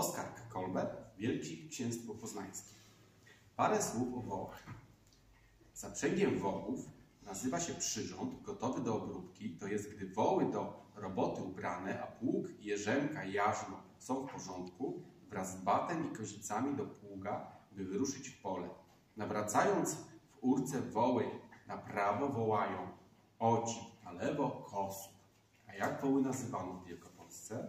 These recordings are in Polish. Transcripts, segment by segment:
Oskar Kolber, Wielki Księstwo Poznańskie. Parę słów o wołach. Zaprzęgiem wołów nazywa się przyrząd gotowy do obróbki, to jest gdy woły do roboty ubrane, a pług, jerzemka i jarzmo są w porządku, wraz z batem i kozicami do pługa, by wyruszyć w pole. Nawracając w urce woły na prawo wołają ocip, na lewo kosób. A jak woły nazywano w Wielkopolsce?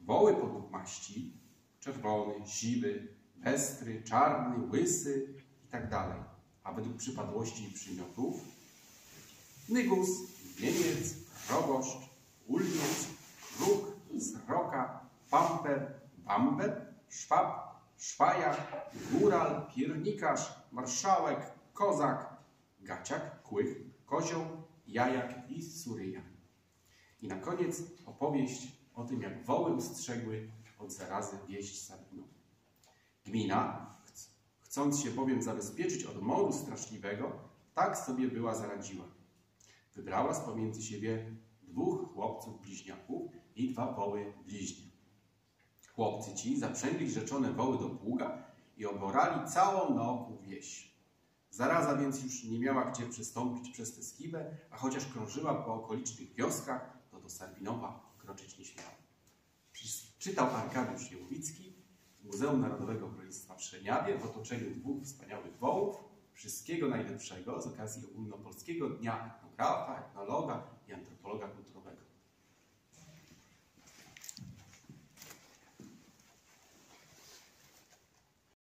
Woły podług maści, czerwony, siwy, pestry, czarny, łysy i tak. A według przypadłości i przymiotów nygus, niemiec, rogoszcz, ulniec, kruk, sroka, pamper, bamber, szwab, szwaja, góral, piernikarz, marszałek, kozak, gaciak, kłych, kozioł, jajak i suryja. I na koniec opowieść o tym, jak woły ustrzegły od zarazy wieść Sabiną. Gmina, chc- chcąc się bowiem zabezpieczyć od moru straszliwego, tak sobie była zaradziła. Wybrała z pomiędzy siebie dwóch chłopców bliźniaków i dwa woły bliźnie. Chłopcy ci zaprzęgli rzeczone woły do pługa i oborali całą naokół wieś. Zaraza więc już nie miała gdzie przystąpić przez tę skiwę, a chociaż krążyła po okolicznych wioskach, to do Sarbinowa kroczyć. Czytał Arkadiusz Jełowicki z Muzeum Narodowego Królestwa w Szreniawie w otoczeniu dwóch wspaniałych wołów. Wszystkiego najlepszego z okazji ogólnopolskiego Dnia Etnografa, Etnologa i Antropologa Kulturowego.